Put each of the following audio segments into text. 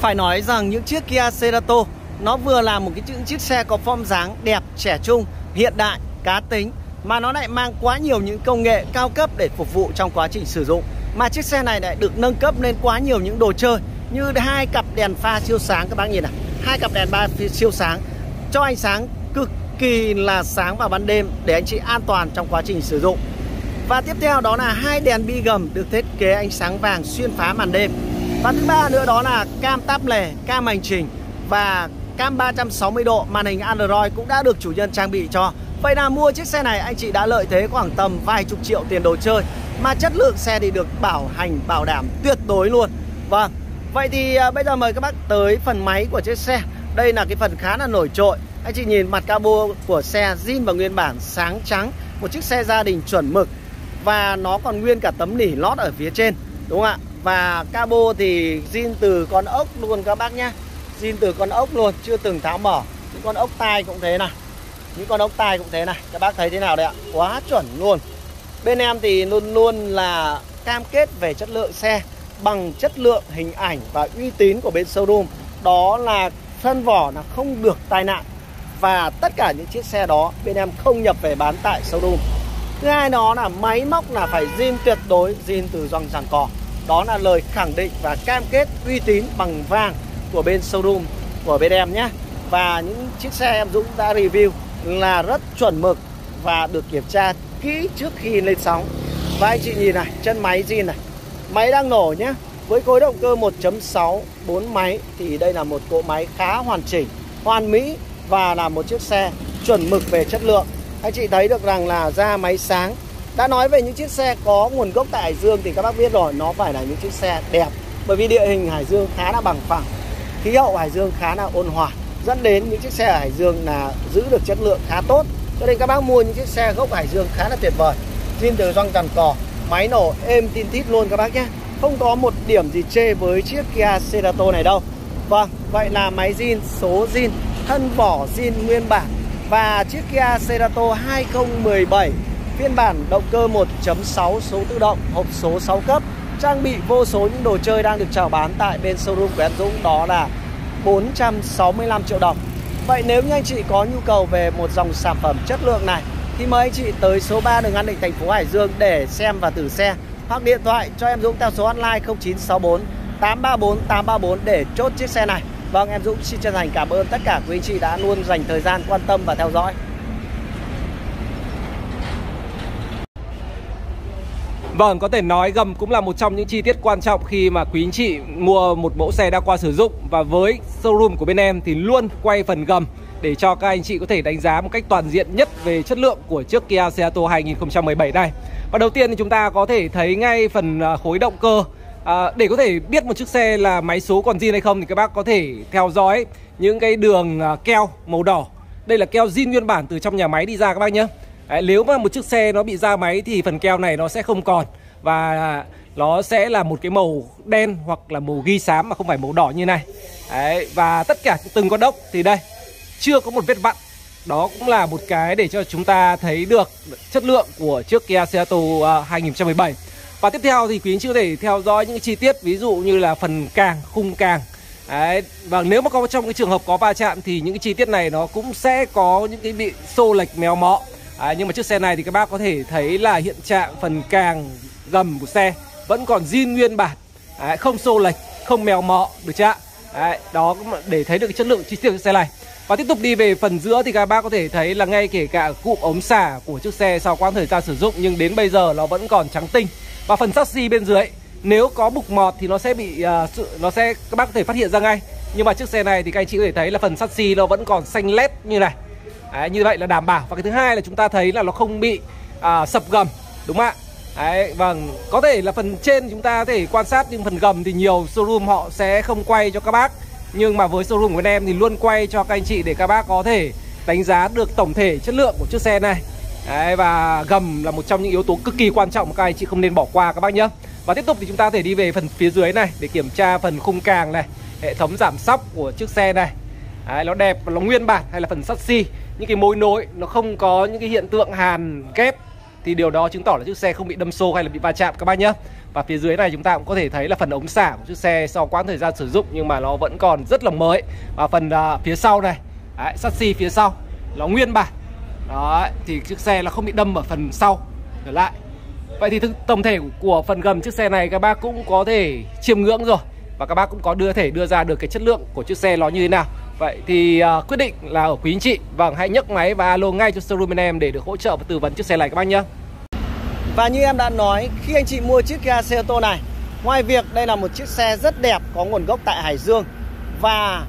Phải nói rằng những chiếc Kia Cerato nó vừa là một cái chiếc xe có form dáng đẹp, trẻ trung, hiện đại, cá tính mà nó lại mang quá nhiều những công nghệ cao cấp để phục vụ trong quá trình sử dụng. Mà chiếc xe này lại được nâng cấp lên quá nhiều những đồ chơi như hai cặp đèn pha siêu sáng các bác nhìn này, hai cặp đèn pha siêu sáng cho ánh sáng cực kỳ là sáng vào ban đêm để anh chị an toàn trong quá trình sử dụng. Và tiếp theo đó là hai đèn bi gầm được thiết kế ánh sáng vàng xuyên phá màn đêm. Và thứ ba nữa đó là cam táp lề, cam hành trình và cam 360 độ màn hình Android cũng đã được chủ nhân trang bị cho. Vậy là mua chiếc xe này anh chị đã lợi thế khoảng tầm vài chục triệu tiền đồ chơi mà chất lượng xe thì được bảo hành bảo đảm tuyệt đối luôn. Vâng. Vậy thì à, bây giờ mời các bác tới phần máy của chiếc xe. Đây là cái phần khá là nổi trội. Anh chị nhìn mặt cabo của xe zin và nguyên bản sáng trắng, một chiếc xe gia đình chuẩn mực và nó còn nguyên cả tấm nỉ lót ở phía trên, đúng không ạ? Và cabo thì zin từ con ốc luôn các bác nhá zin từ con ốc luôn, chưa từng tháo mở. Những con ốc tai cũng thế này. Những con ốc tai cũng thế này. Các bác thấy thế nào đấy ạ? Quá chuẩn luôn. Bên em thì luôn luôn là cam kết về chất lượng xe bằng chất lượng hình ảnh và uy tín của bên showroom. Đó là thân vỏ là không được tai nạn. Và tất cả những chiếc xe đó bên em không nhập về bán tại showroom. Thứ hai đó là máy móc là phải zin tuyệt đối, zin từ dòng giàn cò đó là lời khẳng định và cam kết uy tín bằng vàng của bên showroom của bên em nhé Và những chiếc xe em Dũng đã review là rất chuẩn mực và được kiểm tra kỹ trước khi lên sóng Và anh chị nhìn này, chân máy zin này Máy đang nổ nhé Với khối động cơ 1.6 4 máy thì đây là một cỗ máy khá hoàn chỉnh, hoàn mỹ và là một chiếc xe chuẩn mực về chất lượng. Anh chị thấy được rằng là da máy sáng. Đã nói về những chiếc xe có nguồn gốc tại Hải Dương thì các bác biết rồi, nó phải là những chiếc xe đẹp. Bởi vì địa hình Hải Dương khá là bằng phẳng khí hậu Hải Dương khá là ôn hòa dẫn đến những chiếc xe ở Hải Dương là giữ được chất lượng khá tốt. Cho nên các bác mua những chiếc xe gốc Hải Dương khá là tuyệt vời. Zin từ răng cằn cò máy nổ êm tin tít luôn các bác nhé. Không có một điểm gì chê với chiếc Kia Cerato này đâu. Vâng vậy là máy zin số zin thân vỏ zin nguyên bản và chiếc Kia Cerato 2017 phiên bản động cơ 1.6 số tự động hộp số 6 cấp trang bị vô số những đồ chơi đang được chào bán tại bên showroom của em Dũng đó là 465 triệu đồng. Vậy nếu như anh chị có nhu cầu về một dòng sản phẩm chất lượng này thì mời anh chị tới số 3 đường An Định thành phố Hải Dương để xem và thử xe hoặc điện thoại cho em Dũng theo số hotline 0964 834 834 để chốt chiếc xe này. Vâng, em Dũng xin chân thành cảm ơn tất cả quý anh chị đã luôn dành thời gian quan tâm và theo dõi. Vâng, có thể nói gầm cũng là một trong những chi tiết quan trọng khi mà quý anh chị mua một mẫu xe đã qua sử dụng và với showroom của bên em thì luôn quay phần gầm để cho các anh chị có thể đánh giá một cách toàn diện nhất về chất lượng của chiếc Kia Seato 2017 này. Và đầu tiên thì chúng ta có thể thấy ngay phần à, khối động cơ à, để có thể biết một chiếc xe là máy số còn zin hay không thì các bác có thể theo dõi những cái đường à, keo màu đỏ. Đây là keo zin nguyên bản từ trong nhà máy đi ra các bác nhé. Đấy, nếu mà một chiếc xe nó bị ra máy thì phần keo này nó sẽ không còn. Và nó sẽ là một cái màu đen hoặc là màu ghi xám mà không phải màu đỏ như này. Đấy, và tất cả từng con đốc thì đây chưa có một vết vặn. Đó cũng là một cái để cho chúng ta thấy được chất lượng của chiếc Kia Seato à, 2017 và tiếp theo thì quý anh chị có thể theo dõi những chi tiết ví dụ như là phần càng khung càng. Đấy, và nếu mà có trong cái trường hợp có va chạm thì những cái chi tiết này nó cũng sẽ có những cái bị xô lệch méo mó à, nhưng mà chiếc xe này thì các bác có thể thấy là hiện trạng phần càng gầm của xe vẫn còn zin nguyên bản. À, không xô lệch không mèo mọ được chưa Đấy, à, đó để thấy được cái chất lượng chi tiết của xe này. Và tiếp tục đi về phần giữa thì các bác có thể thấy là ngay kể cả cụm ống xả của chiếc xe sau quãng thời gian sử dụng nhưng đến bây giờ nó vẫn còn trắng tinh. Và phần chassis bên dưới nếu có bục mọt thì nó sẽ bị uh, sự nó sẽ các bác có thể phát hiện ra ngay. Nhưng mà chiếc xe này thì các anh chị có thể thấy là phần chassis nó vẫn còn xanh lét như này. Đấy, như vậy là đảm bảo. Và cái thứ hai là chúng ta thấy là nó không bị à, sập gầm đúng không ạ? Đấy, vâng, có thể là phần trên chúng ta có thể quan sát nhưng phần gầm thì nhiều showroom họ sẽ không quay cho các bác. Nhưng mà với showroom của bên em thì luôn quay cho các anh chị để các bác có thể đánh giá được tổng thể chất lượng của chiếc xe này. Đấy, Và gầm là một trong những yếu tố cực kỳ quan trọng mà các anh chị không nên bỏ qua các bác nhé. Và tiếp tục thì chúng ta có thể đi về phần phía dưới này để kiểm tra phần khung càng này Hệ thống giảm sóc của chiếc xe này. Đấy, Nó đẹp và nó nguyên bản hay là phần sắt xi những cái mối nối nó không có những cái hiện tượng hàn kép thì điều đó chứng tỏ là chiếc xe không bị đâm xô hay là bị va chạm các bác nhé và phía dưới này chúng ta cũng có thể thấy là phần ống xả của chiếc xe sau quãng thời gian sử dụng nhưng mà nó vẫn còn rất là mới. Và phần uh, phía sau này đấy, sắt xi phía sau nó nguyên bản. Đó thì chiếc xe nó không bị đâm ở phần sau trở lại. Vậy thì tổng thể của phần gầm chiếc xe này các bác cũng có thể chiêm ngưỡng rồi. Và các bác cũng có đưa thể đưa ra được cái chất lượng của chiếc xe nó như thế nào. Vậy thì uh, quyết định là ở quý anh chị Vâng hãy nhấc máy và alo ngay cho showroom bên em để được hỗ trợ và tư vấn chiếc xe này các bác nhé Và như em đã nói khi anh chị mua chiếc Kia Seltos này Ngoài việc đây là một chiếc xe rất đẹp có nguồn gốc tại Hải Dương Và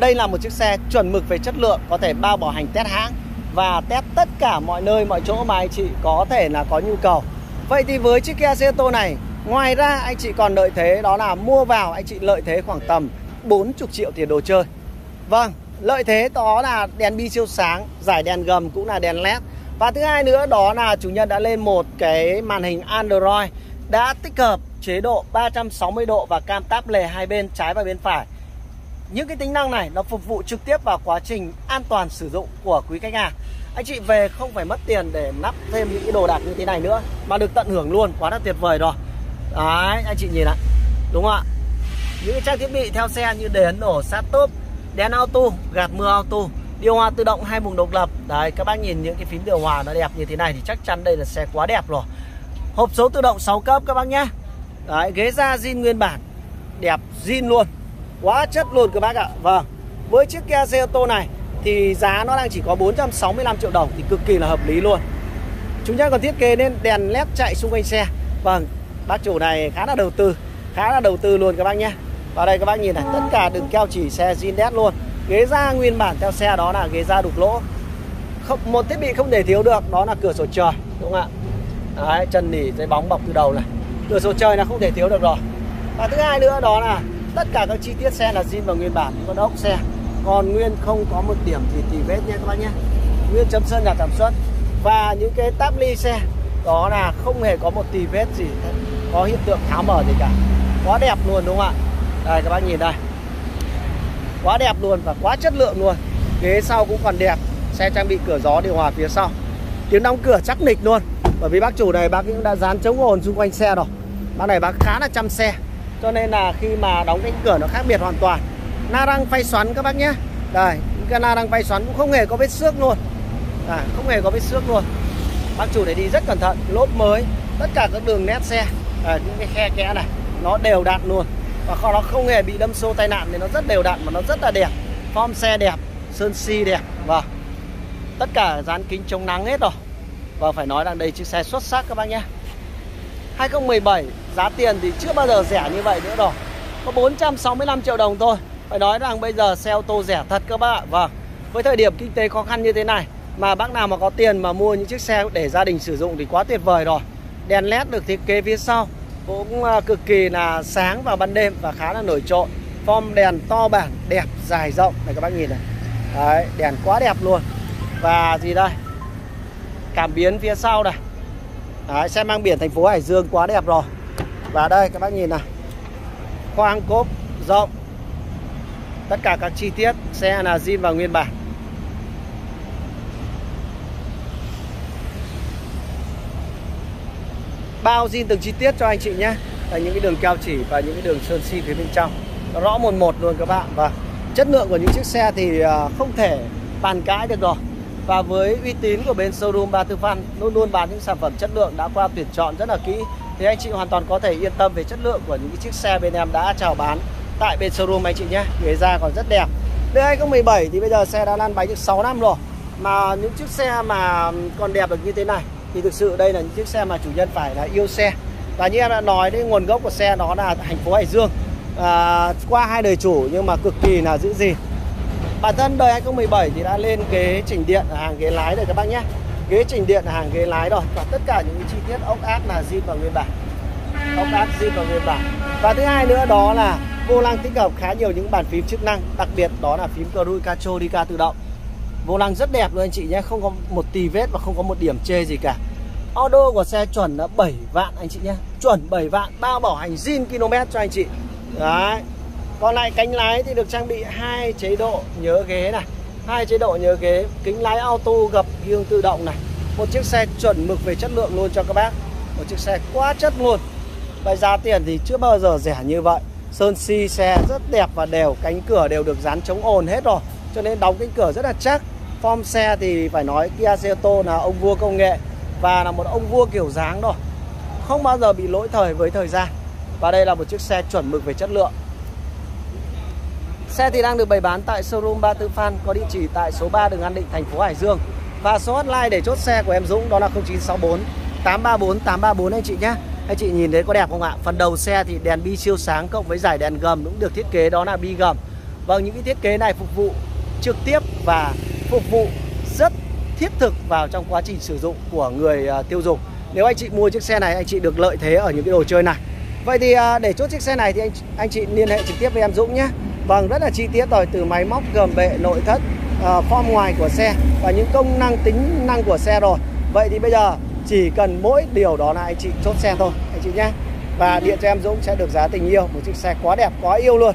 đây là một chiếc xe chuẩn mực về chất lượng có thể bao bảo hành test hãng và test tất cả mọi nơi mọi chỗ mà anh chị có thể là có nhu cầu. Vậy thì với chiếc Kia Seltos này, ngoài ra anh chị còn lợi thế đó là mua vào anh chị lợi thế khoảng tầm 40 triệu tiền đồ chơi. Vâng, lợi thế đó là đèn bi siêu sáng, giải đèn gầm cũng là đèn led. Và thứ hai nữa đó là chủ nhân đã lên một cái màn hình Android đã tích hợp chế độ 360 độ và cam táp lề hai bên trái và bên phải. Những cái tính năng này nó phục vụ trực tiếp vào quá trình an toàn sử dụng của quý khách hàng. Anh chị về không phải mất tiền để lắp thêm những cái đồ đạc như thế này nữa mà được tận hưởng luôn, quá là tuyệt vời rồi. Đấy, anh chị nhìn ạ. Đúng không ạ? Những cái trang thiết bị theo xe như đèn nổ, sát tốp, đèn auto, gạt mưa auto. Điều hòa tự động, hai vùng độc lập. Đấy, các bác nhìn những cái phím điều hòa nó đẹp như thế này thì chắc chắn đây là xe quá đẹp rồi. Hộp số tự động 6 cấp các bác nhé đấy, ghế da zin nguyên bản. Đẹp zin luôn. Quá chất luôn các bác ạ. Vâng. Với chiếc Kia xe ô tô này thì giá nó đang chỉ có 465 triệu đồng thì cực kỳ là hợp lý luôn. Chúng ta còn thiết kế nên đèn led chạy xung quanh xe. Vâng bác chủ này khá là đầu tư. Khá là đầu tư luôn các bác nhé và đây các bác nhìn này tất cả đường keo chỉ xe zin đét luôn. Ghế da nguyên bản theo xe đó là ghế da đục lỗ. Không một thiết bị không thể thiếu được đó là cửa sổ trời đúng không ạ? Đấy, chân nỉ dây bóng bọc từ đầu này. Cửa sổ trời là không thể thiếu được rồi. Và thứ hai nữa đó là tất cả các chi tiết xe là zin và nguyên bản con ốc xe. Còn nguyên không có một điểm gì tì vết nha các bác nhé. Nguyên chấm sơn nhà sản xuất. Và những cái táp ly xe đó là không hề có một tì vết gì có hiện tượng tháo mở gì cả. Quá đẹp luôn đúng không ạ? Đây các bác nhìn đây. Quá đẹp luôn và quá chất lượng luôn. Ghế sau cũng còn đẹp. Xe trang bị cửa gió điều hòa phía sau. Tiếng đóng cửa chắc nịch luôn. Bởi vì bác chủ này bác cũng đã dán chống ồn xung quanh xe rồi. Bác này bác khá là chăm xe. Cho nên là khi mà đóng cánh cửa nó khác biệt hoàn toàn. Na răng phay xoắn các bác nhé. Đây những cái na răng phay xoắn cũng không hề có vết xước luôn. À, không hề có vết xước luôn. Bác chủ này đi rất cẩn thận. Lốp mới tất cả các đường nét xe à, những cái khe kẽ này nó đều đặn luôn và nó không hề bị đâm sâu tai nạn thì nó rất đều đặn mà nó rất là đẹp. Form xe đẹp, sơn si đẹp. Và tất cả dán kính chống nắng hết rồi. Và phải nói rằng đây chiếc xe xuất sắc các bác nhé. 2017 giá tiền thì chưa bao giờ rẻ như vậy nữa rồi. Có 465 triệu đồng thôi. Phải nói rằng bây giờ xe ô tô rẻ thật các bác ạ. Vâng với thời điểm kinh tế khó khăn như thế này, mà bác nào mà có tiền mà mua những chiếc xe để gia đình sử dụng thì quá tuyệt vời rồi. Đèn led được thiết kế phía sau cũng à, cực kỳ là sáng vào ban đêm và khá là nổi trội. Form đèn to bản đẹp dài rộng. Này các bác nhìn này. Đấy, đèn quá đẹp luôn. Và gì đây? Cảm biến phía sau này. Đấy, xe mang biển thành phố Hải Dương quá đẹp rồi. Và đây các bác nhìn này. Khoang cốp rộng. Tất cả các chi tiết xe là zin và nguyên bản. Bao zin từng chi tiết cho anh chị nhé. Là những cái đường keo chỉ và những cái đường sơn xi phía bên trong. Nó rõ một một luôn các bạn. Và chất lượng của những chiếc xe thì à, không thể bàn cãi được rồi. Và với uy tín của bên showroom Ba Tư Phan, luôn luôn bán những sản phẩm chất lượng đã qua tuyển chọn rất là kỹ, thì anh chị hoàn toàn có thể yên tâm về chất lượng của những cái chiếc xe bên em đã chào bán tại bên showroom anh chị nhé. Ghế da còn rất đẹp. Đến 2017 thì bây giờ xe đã lăn bánh được 6 năm rồi. Mà những chiếc xe mà còn đẹp được như thế này thì thực sự đây là những chiếc xe mà chủ nhân phải là yêu xe. Và như em đã nói đấy nguồn gốc của xe đó là thành phố Hải Dương. À, qua hai đời chủ nhưng mà cực kỳ là giữ gì bản thân đời 2017 thì đã lên ghế chỉnh điện ở hàng ghế lái rồi các bác nhé. Ghế chỉnh điện ở hàng ghế lái rồi. Và tất cả những chi tiết ốc áp là zin và nguyên bản. Ốc áp zin và nguyên bản. Và thứ hai nữa đó là vô lăng tích hợp khá nhiều những bàn phím chức năng. Đặc biệt đó là phím cruise cacho đi ca tự động vô lăng rất đẹp luôn anh chị nhé, không có một tì vết và không có một điểm chê gì cả. Auto của xe chuẩn là 7 vạn anh chị nhé, Chuẩn 7 vạn, bao bảo hành zin km cho anh chị. Đấy. Còn lại cánh lái thì được trang bị hai chế độ nhớ ghế này, hai chế độ nhớ ghế, Kính lái auto gập gương tự động này, Một chiếc xe chuẩn mực về chất lượng luôn cho các bác, Một chiếc xe quá chất luôn. Vậy giá tiền thì chưa bao giờ rẻ như vậy. Sơn si xe rất đẹp và đều, Cánh cửa đều được dán chống ồn hết rồi, Cho nên đóng cánh cửa rất là chắc. Form xe thì phải nói Kia Seato là ông vua công nghệ Và là một ông vua kiểu dáng rồi Không bao giờ bị lỗi thời với thời gian. Và đây là một chiếc xe chuẩn mực về chất lượng. Xe thì đang được bày bán tại showroom Ba Tư Phan Có địa chỉ tại số 3 đường An Định, thành phố Hải Dương. Và số hotline để chốt xe của em Dũng đó là 0964 834 834 anh chị nhé. Anh chị nhìn thấy có đẹp không ạ? Phần đầu xe thì đèn bi siêu sáng cộng với giải đèn gầm cũng được thiết kế đó là bi gầm. Vâng, những cái thiết kế này phục vụ trực tiếp và phục vụ rất thiết thực vào trong quá trình sử dụng của người à, tiêu dùng. Nếu anh chị mua chiếc xe này, anh chị được lợi thế ở những cái đồ chơi này. Vậy thì à, để chốt chiếc xe này thì anh anh chị liên hệ trực tiếp với em Dũng nhé. Vâng, rất là chi tiết rồi từ máy móc gầm bệ nội thất, à, form ngoài của xe và những công năng tính năng của xe rồi. Vậy thì bây giờ chỉ cần mỗi điều đó là anh chị chốt xe thôi anh chị nhé và điện cho em Dũng sẽ được giá tình yêu một chiếc xe quá đẹp quá yêu luôn